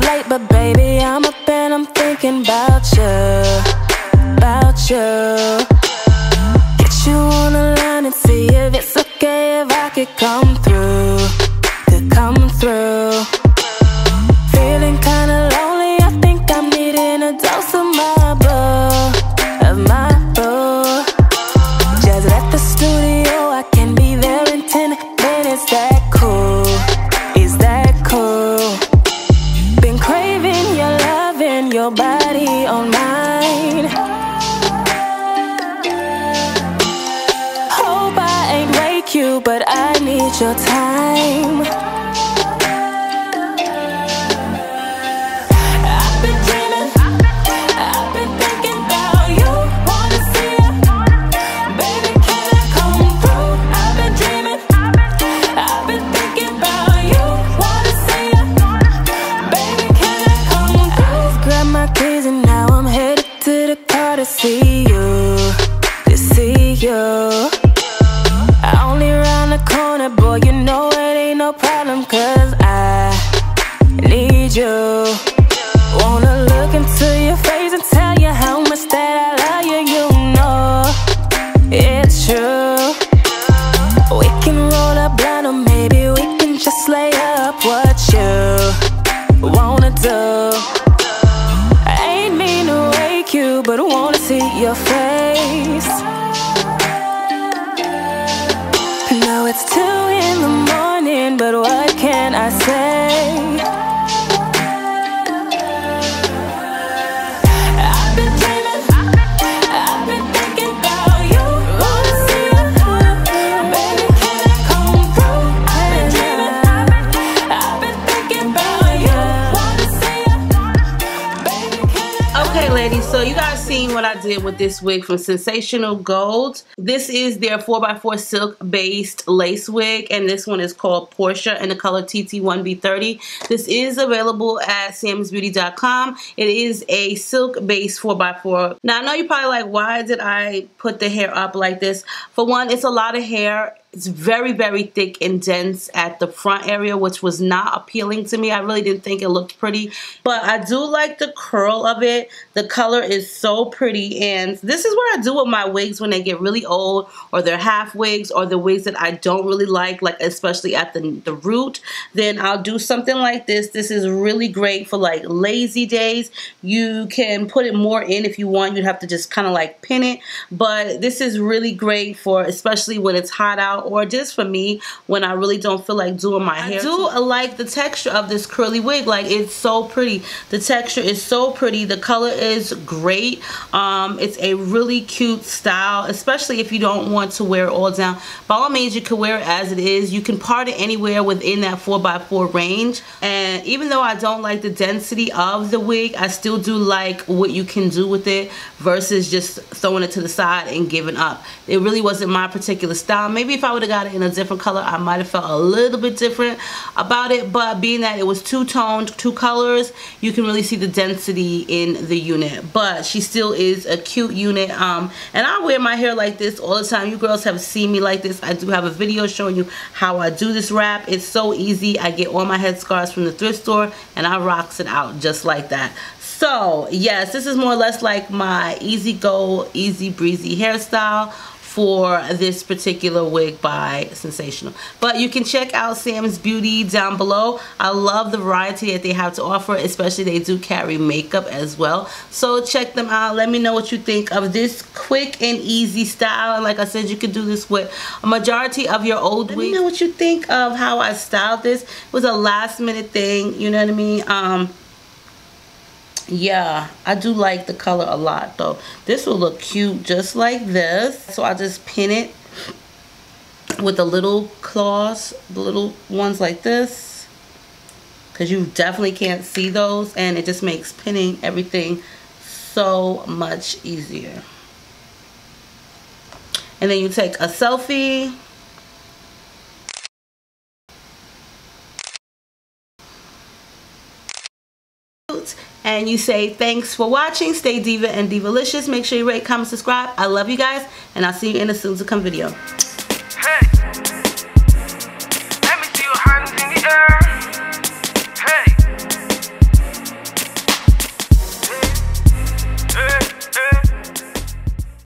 late, but baby, I'm up and I'm thinking about you, need your time. I've need you. Wanna look into your face and tell you how much that I love you, you know it's true. We can roll a blunt or maybe we can just lay up what you wanna do. I ain't mean to wake you, but wanna see your face. No, it's two in the morning, but what can I say? So you guys seen what I did with this wig from Sensationnel Gold. This is their 4x4 silk based lace wig, and this one is called Porsha in the color TT1B30. This is available at samsbeauty.com. It is a silk based 4x4. Now, I know you're probably like, why did I put the hair up like this? For one, it's a lot of hair. It's very, very thick and dense at the front area, which was not appealing to me. I really didn't think it looked pretty, but I do like the curl of it. The color is so pretty, and this is what I do with my wigs when they get really old, or they're half wigs, or the wigs that I don't really like, like especially at the, the root. Then I'll do something like this. This is really great for like lazy days. You can put it more in if you want. You'd have to just kind of like pin it, but this is really great for especially when it's hot out or just for me when I really don't feel like doing my hair. I do like the texture of this curly wig. Like it's so pretty. The texture is so pretty. The color is great. Um, it's a really cute style, especially if you don't want to wear it all down. By all means, you can wear it as it is. You can part it anywhere within that 4x4 range. And even though I don't like the density of the wig, I still do like what you can do with it versus just throwing it to the side and giving up. It really wasn't my particular style. Maybe if I would have got it in a different color, I might have felt a little bit different about it. But being that it was two-toned, two colors, you can really see the density in the unit. But she still is a cute unit. Um, and I wear my hair like this all the time. You girls have seen me like this. I do have a video showing you how I do this wrap. It's so easy. I get all my headscarves from the thrift store and I rocks it out just like that. So yes, this is more or less like my easy go, easy breezy hairstyle for this particular wig by Sensationnel. But you can check out Sam's Beauty down below. I love the variety that they have to offer, especially they do carry makeup as well. So check them out. Let me know what you think of this quick and easy style. And like I said, you can do this with a majority of your old wigs. Let me know what you think of how I styled this. It was a last minute thing, you know what I mean? Um, yeah i do like the color a lot though. This will look cute just like this. So i just pin it with the little claws the little ones like this. Because you definitely can't see those and it just makes pinning everything so much easier. And then you take a selfie and you say thanks for watching. Stay diva and divalicious. Make sure you rate comment subscribe. I love you guys and i'll see you in a soon to come video